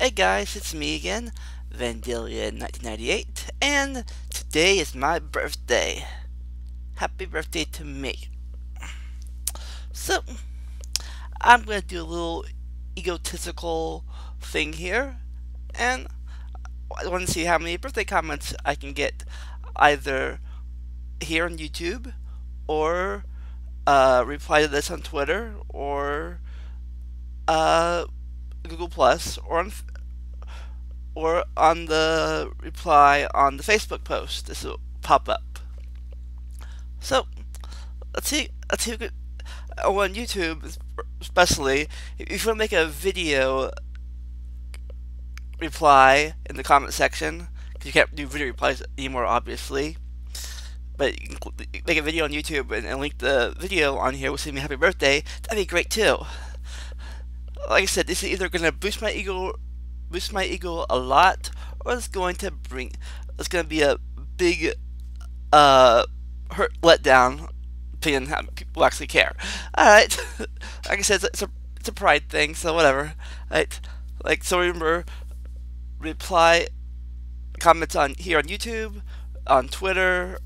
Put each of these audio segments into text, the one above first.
Hey guys, it's me again, Vandalia1998, and today is my birthday. Happy birthday to me. So, I'm going to do a little egotistical thing here, and I want to see how many birthday comments I can get either here on YouTube or uh, reply to this on Twitter or uh, Google Plus or on or on the reply on the Facebook post. This will pop up. So let's see. Let's see. Oh, on YouTube, especially, if you want to make a video reply in the comment section, because you can't do video replies anymore, obviously. But you can make a video on YouTube and, and link the video on here wishing me happy birthday. That'd be great too like I said, this is either going to boost my ego, boost my ego a lot, or it's going to bring, it's going to be a big, uh, hurt letdown, depending how people actually care. All right, like I said, it's a it's a pride thing, so whatever. Right, like so remember, reply comments on here on YouTube, on Twitter,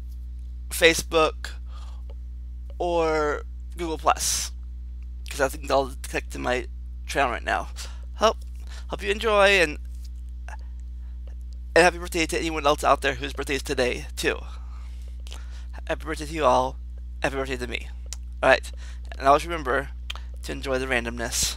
Facebook, or Google Plus, because I think they'll to my channel right now. Hope hope you enjoy and and happy birthday to anyone else out there whose birthday is today too. Happy birthday to you all. Happy birthday to me. Alright. And always remember to enjoy the randomness.